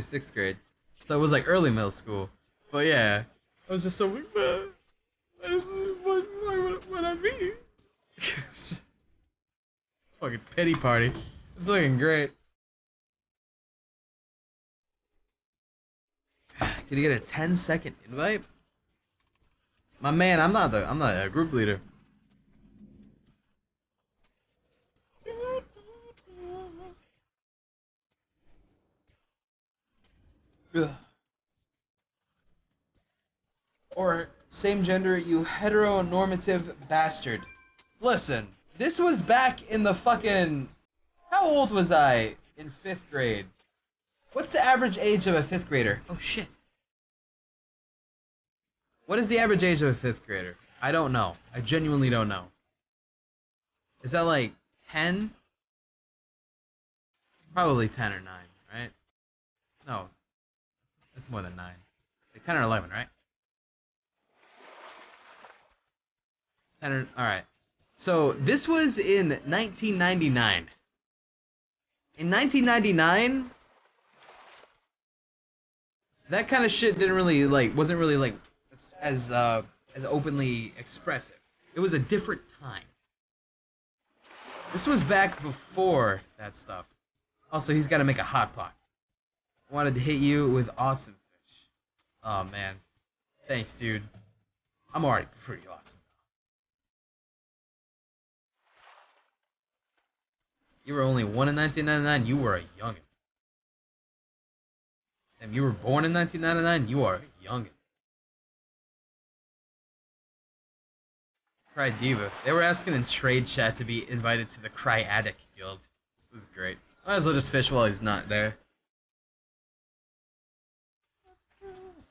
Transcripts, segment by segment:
sixth grade, so it was like early middle school. But yeah, I was just so like, man, I just, what, what, what I mean? it's fucking pity party. It's looking great. Can you get a 10 second invite? My man, I'm not the I'm not a group leader. Ugh. Or same gender, you heteronormative bastard. Listen, this was back in the fucking. How old was I in fifth grade? What's the average age of a fifth grader? Oh shit. What is the average age of a fifth grader? I don't know. I genuinely don't know. Is that like 10? Probably 10 or 9, right? No. It's more than 9. Like 10 or 11, right? 10 or. Alright. So this was in 1999. In 1999, that kind of shit didn't really like wasn't really like as uh as openly expressive. It was a different time. This was back before that stuff. Also, he's got to make a hot pot. Wanted to hit you with awesome fish. Oh man, thanks, dude. I'm already pretty awesome. You were only one in 1999. You were a youngin. And you were born in 1999. You are a youngin. Cry Diva. They were asking in trade chat to be invited to the Cryaotic Guild. It was great. Might as well just fish while he's not there.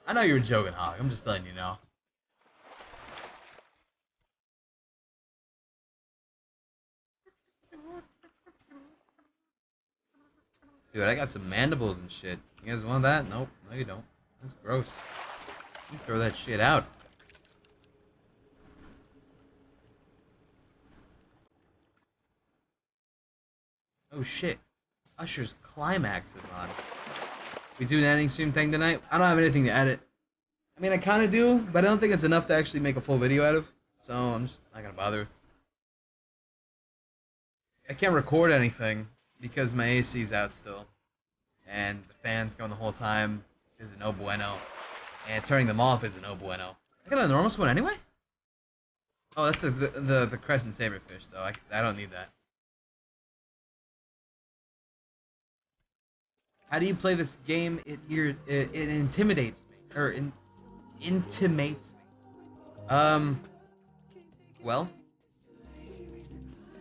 I know you were joking, Hog. I'm just letting you know. Dude, I got some mandibles and shit. You guys want that? Nope. No, you don't. That's gross. You throw that shit out. Oh shit. Usher's climax is on. We do an editing stream thing tonight? I don't have anything to edit. I mean, I kind of do, but I don't think it's enough to actually make a full video out of. So I'm just not gonna bother. I can't record anything because my AC's out still, and the fans going the whole time is no bueno, and turning them off is no bueno. I got a normal one anyway. Oh, that's a, the, the the crescent saberfish though. I I don't need that. How do you play this game? It it, it intimidates me or in, intimates me. Um. Well,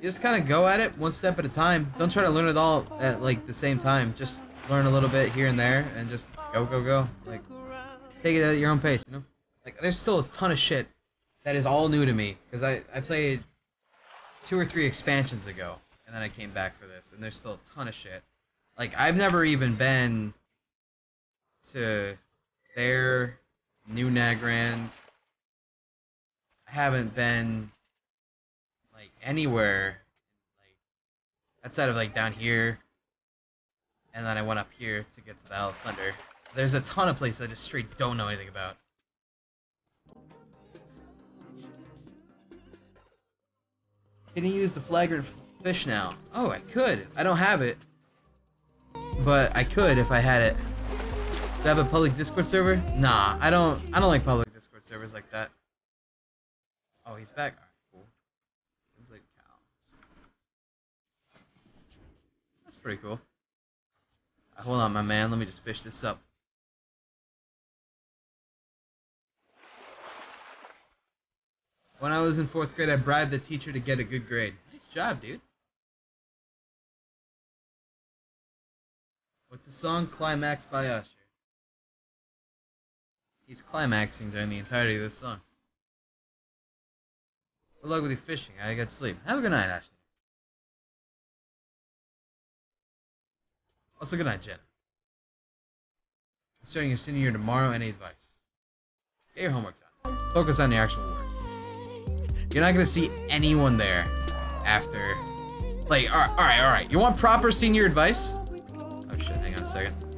you just kind of go at it one step at a time. Don't try to learn it all at like the same time. Just learn a little bit here and there, and just go, go, go. Like, take it at your own pace. You know. Like, there's still a ton of shit that is all new to me because I I played two or three expansions ago, and then I came back for this, and there's still a ton of shit. Like, I've never even been to there, New Nagrand. I haven't been like anywhere like outside of like down here and then I went up here to get to the Isle of Thunder. There's a ton of places I just straight don't know anything about. Can you use the flagrant fish now? Oh, I could. I don't have it. But I could if I had it. Do I have a public Discord server? Nah, I don't I don't like public Discord servers like that. Oh, he's back. Alright, cool. That's pretty cool. Uh, hold on, my man. Let me just fish this up. When I was in fourth grade, I bribed the teacher to get a good grade. Nice job, dude. What's the song? Climax by Usher. He's climaxing during the entirety of this song. Good luck with your fishing. I got sleep. Have a good night, Ashley. Also, good night, Jen. Starting your senior year tomorrow. Any advice? Get your homework done. Focus on the actual work. You're not gonna see anyone there after. Like, all right, all right, all right. You want proper senior advice? Shit! Hang on a second.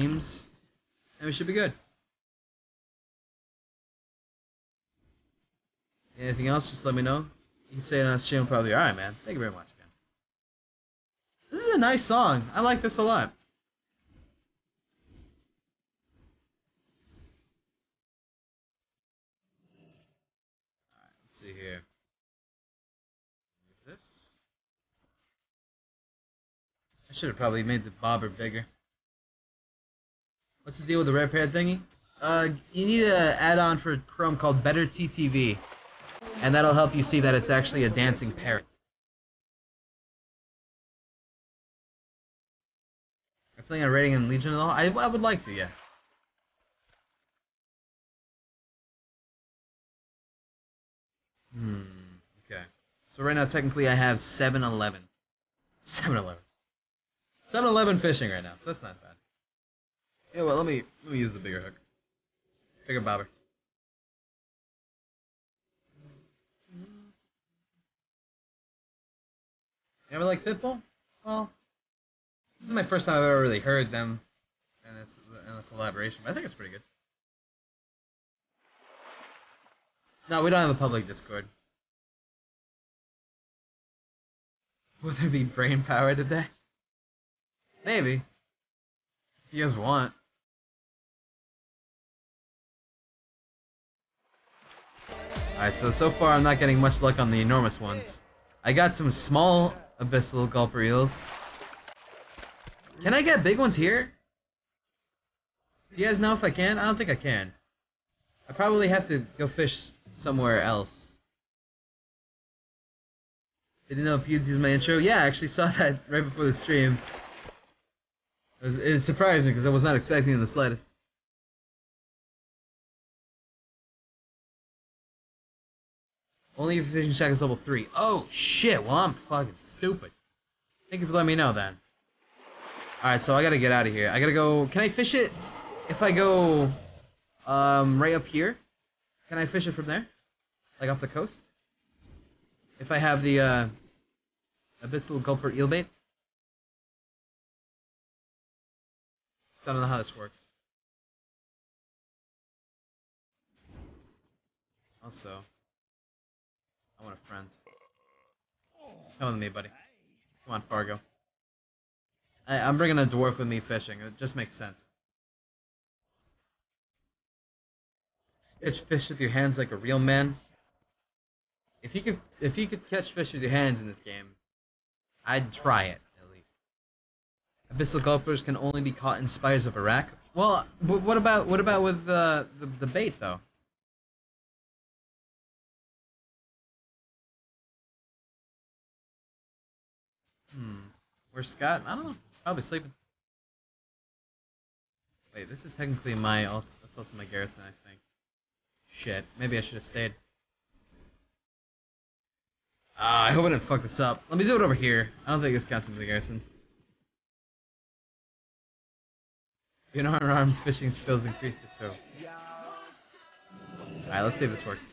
Streams, and we should be good. Anything else? Just let me know. You can say it on stream. Probably. All right, man. Thank you very much, again. This is a nice song. I like this a lot. Alright, let's see here. Is this? I should have probably made the bobber bigger. What's the deal with the red pad thingy? Uh, you need an add-on for Chrome called Better TTV, and that'll help you see that it's actually a dancing parrot. Are you playing on Rating in Legion at all? I, I would like to, yeah. Hmm. Okay. So right now, technically, I have 7-Eleven. 7-Eleven. 7-Eleven fishing right now, so that's not bad. Yeah, well, let me let me use the bigger hook. Bigger bobber. You ever like Pitbull? Well, this is my first time I've ever really heard them, and it's in a collaboration. But I think it's pretty good. No, we don't have a public Discord. Will there be brain power today? Maybe. If you guys want. Alright, so so far I'm not getting much luck on the enormous ones. I got some small abyssal gulper eels. Can I get big ones here? Do you guys know if I can? I don't think I can. I probably have to go fish somewhere else. Didn't know Pewds used my intro. Yeah, I actually saw that right before the stream. It, was, it surprised me because I was not expecting it in the slightest. Only if fishing shack is level 3. Oh, shit. Well, I'm fucking stupid. Thank you for letting me know then. Alright, so I gotta get out of here. I gotta go... Can I fish it if I go um, right up here? Can I fish it from there? Like off the coast? If I have the uh, abyssal gulper eel bait? I don't know how this works. Also, I want a friend. Come with me, buddy. Come on, Fargo. I, I'm bringing a dwarf with me fishing. It just makes sense. Catch fish with your hands like a real man. If you could, if you could catch fish with your hands in this game, I'd try it at least. Abyssal gulpers can only be caught in spires of Arak. Well, but what about what about with uh, the the bait though? Where's Scott? I don't know. Probably sleeping. Wait, this is technically my also. That's also my garrison, I think. Shit. Maybe I should have stayed. Ah, I hope I didn't fuck this up. Let me do it over here. I don't think this counts as the garrison. You know, our arms fishing skills increased to two. Alright, let's see if this works.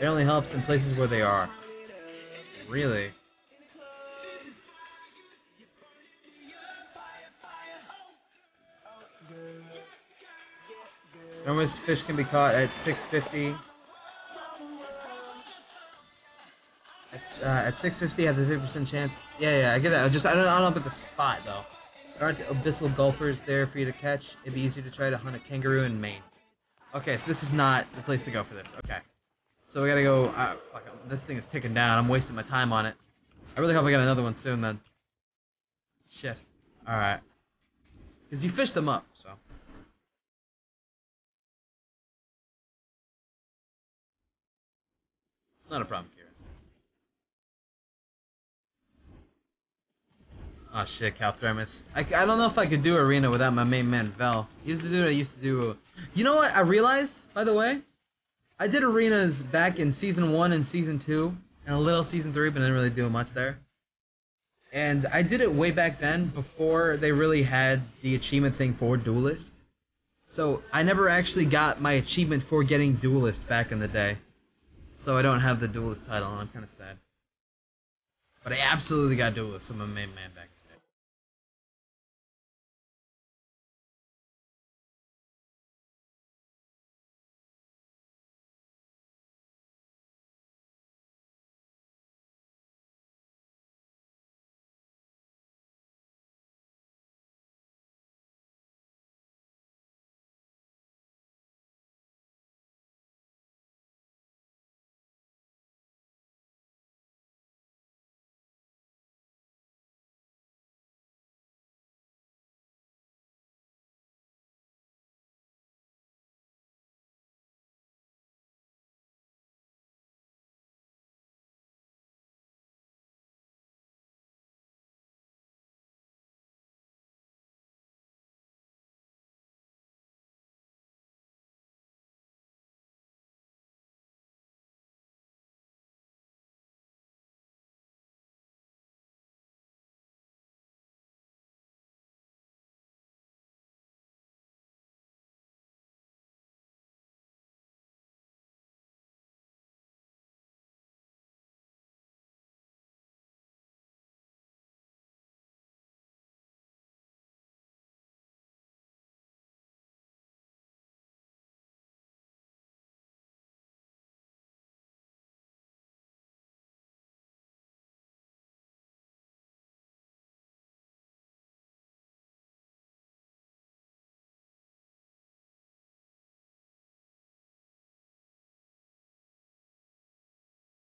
It only helps in places where they are. Really? Enormous fish can be caught at 650. At, uh, at 650 has a 50% chance. Yeah, yeah, I get that. I just I don't, I don't know about the spot though. There aren't abyssal gulpers there for you to catch. It'd be easier to try to hunt a kangaroo in Maine. Okay, so this is not the place to go for this. Okay. So we gotta go. Uh, fuck, this thing is ticking down. I'm wasting my time on it. I really hope I get another one soon then. Shit. Alright. Because you fish them up, so. Not a problem, Kira. Oh ah, shit, Calthremis. I, I don't know if I could do arena without my main man, Vel. He's the dude I used to do. You know what? I realized, by the way, I did arenas back in season one and season two, and a little season three, but I didn't really do much there. And I did it way back then, before they really had the achievement thing for Duelist. So I never actually got my achievement for getting Duelist back in the day. So I don't have the Duelist title, and I'm kind of sad. But I absolutely got Duelist, so I'm a main man back